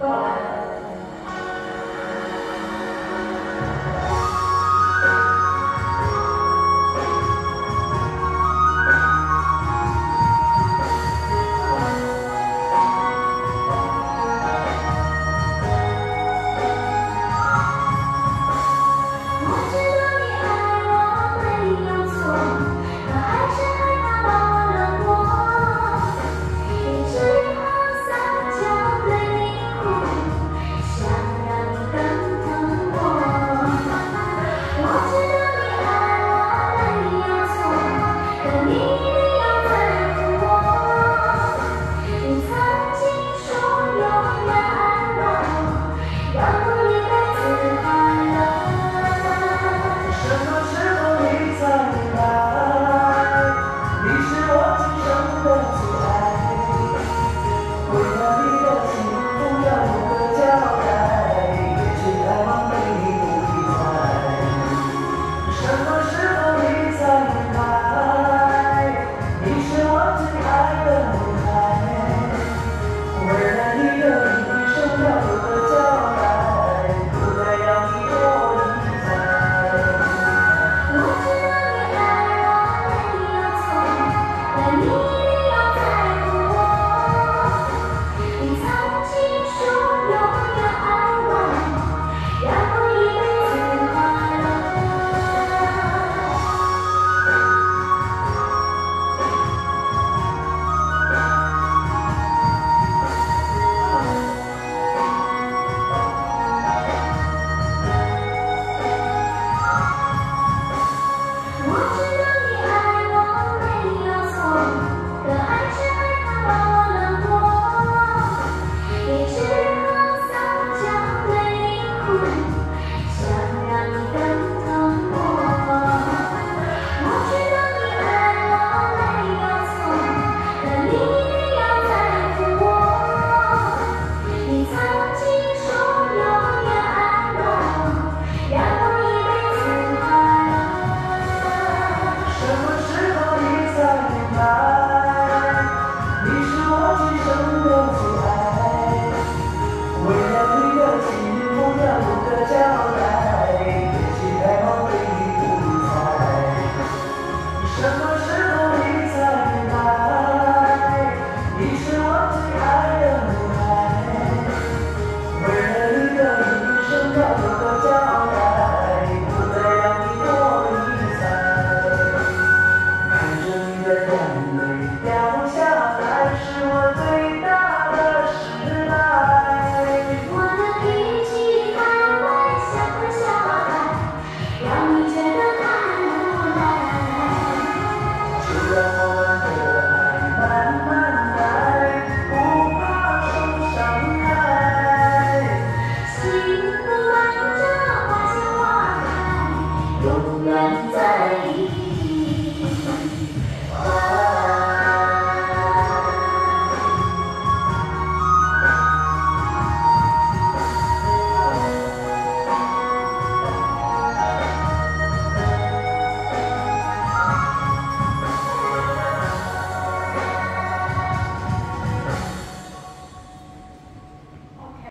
Bye. 永远在一起。